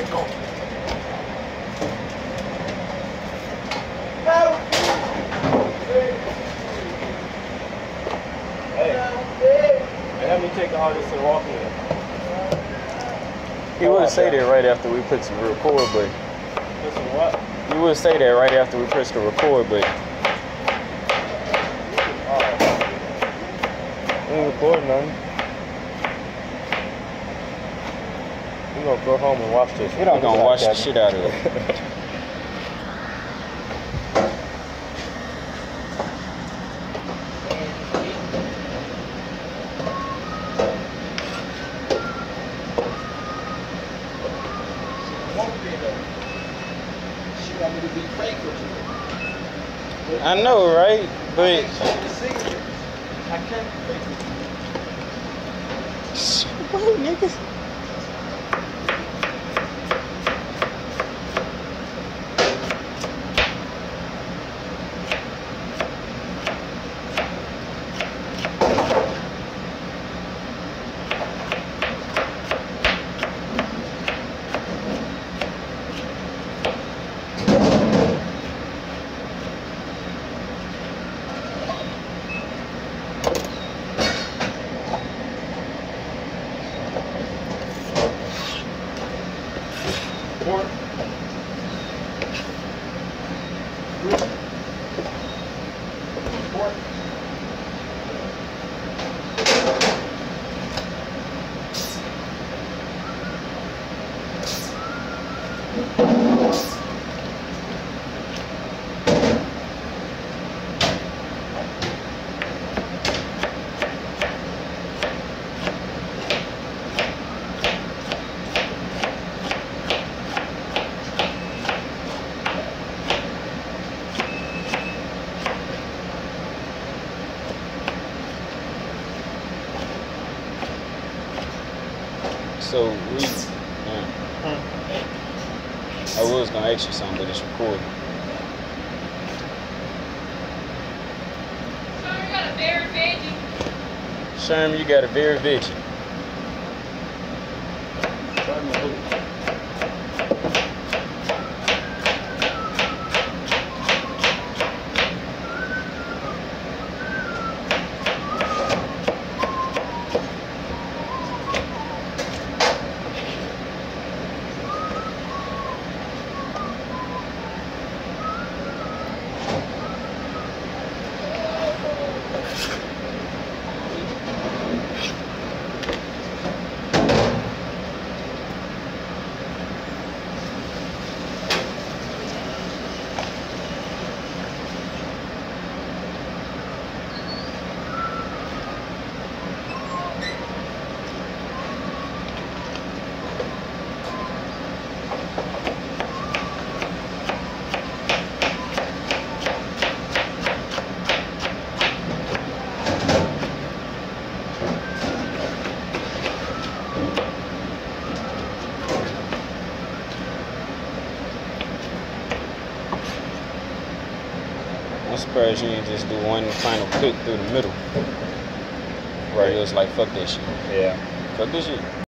go. Hey, me take all this to walk in. He would say that right after we put the record but. Listen, what? You would say that right after we press the record button. We ain't recording nothing. We gonna go home and watch this. It don't gonna look watch the shit out of it. She want me to be fake with you. I know, right? But I can't show you the signature. I can't be fake with you. Wait, niggas. Report. So we. yeah. I was gonna ask you something, but it's recording. So you got a very veggie. Sherm, you got a very veggie. I'm you just do one final click through the middle. Right. It was like, fuck that shit. Yeah. Fuck this shit.